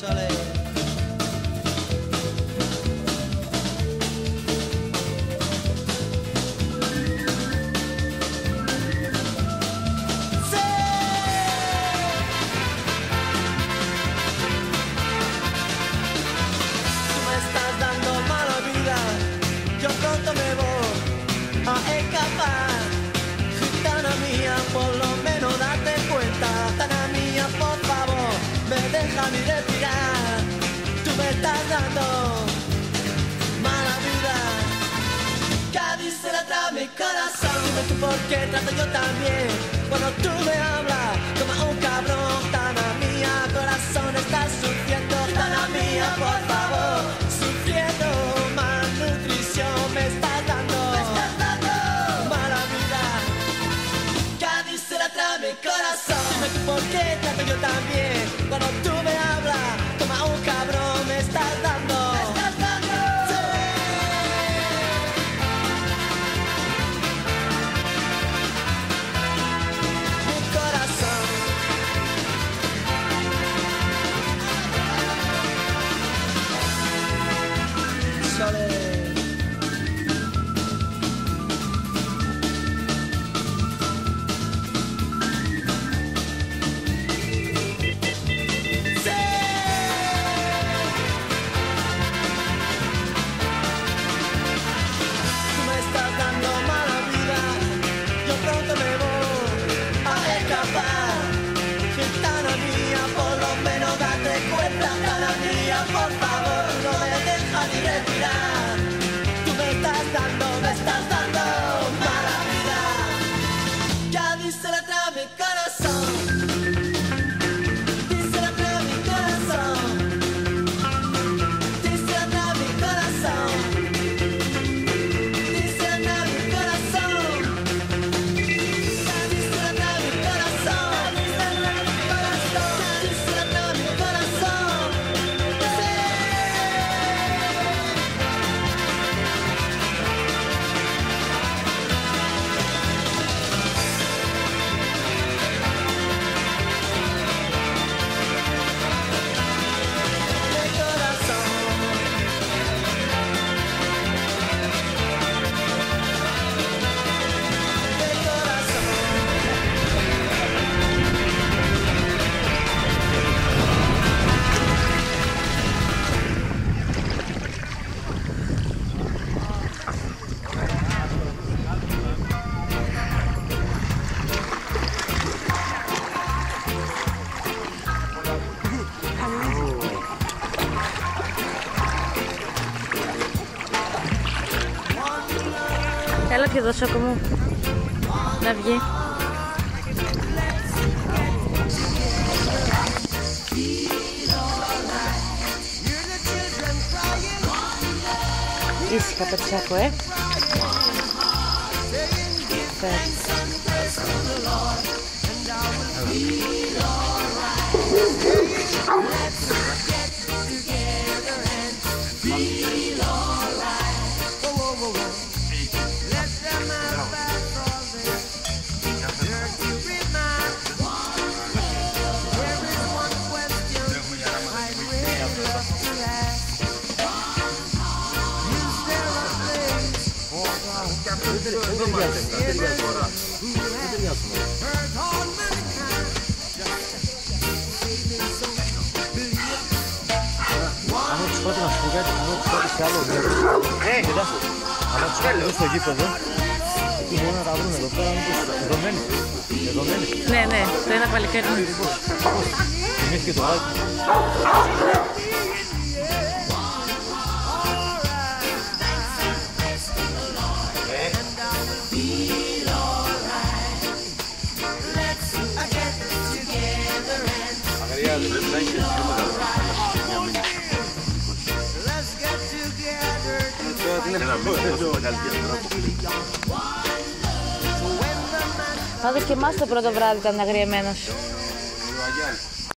Tully. Estás dando mala vida. Cádiz se la mi corazón. Dime tú por qué trato yo también. Cuando tú me hablas, como un cabrón. Gitana mía, corazón, estás sufriendo. Gitana mía, por favor, sufriendo malnutrición. Me estás dando, me estás dando mala vida. Cádiz se la mi corazón. Dime tú por qué trato yo también. sociales. Έλα και δώσω μου να βγει. Ήσυχα πετσάκο, ε. Φέρ. Αν τους πάτε να σου πω κάτι, αν τους πάτε σε άλλο μέρος, κοιτάξτε, αλλά τους πάτε εδώ στο γήπεδο, εκεί μπορούν να τα βρουν εδώ πέρα, μήπως εδώ μένει, εδώ μένει. Ναι, ναι, το ένα παλικάρι μου. Θυμήθηκε το άδειο. Πάντως και εμάς το πρώτο βράδυ ήταν αγριεμένος. Ο Αγιάννης.